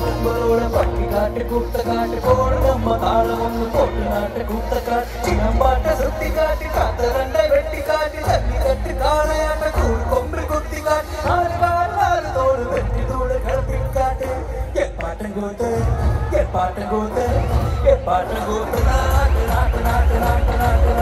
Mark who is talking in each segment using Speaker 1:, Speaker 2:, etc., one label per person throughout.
Speaker 1: கும்பலோட பட்டி காட்டு குத்த காட்டு போடு நம்ம தாளம் ஒண்ணு போட்டு நாட்டு குத்த காட்டு சின்னம்பாட்ட சுத்தி காட்டி காத்த ரெண்டை வெட்டி காட்டி தண்ணி கட்டு காளையாட்ட கூடு கொம்பு குத்தி காட்டி நாலு கால் நாலு தோடு வெட்டி தூடு கிளப்பி காட்டு எப்பாட்டம் கூத்து எப்பாட்டம் கூத்து எப்பாட்டம் கூத்து நாட்டு நாட்டு நாட்டு நாட்டு நாட்டு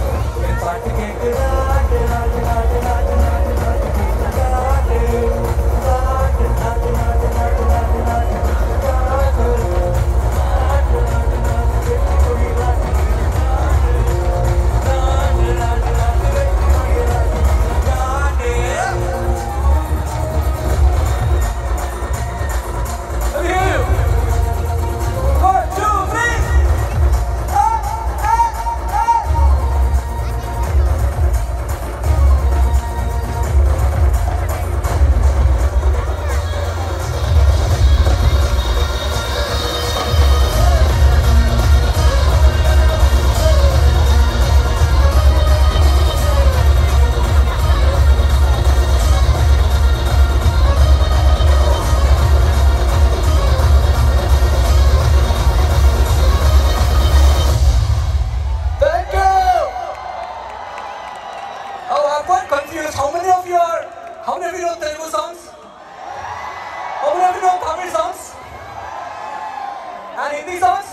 Speaker 1: Telugu songs? How many of you know Tamil songs? And Hindi songs?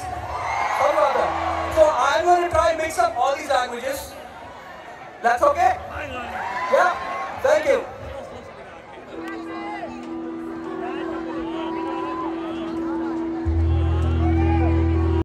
Speaker 1: Sorry about that. So I'm going to try and mix up all these languages. That's okay? Yeah. Thank you.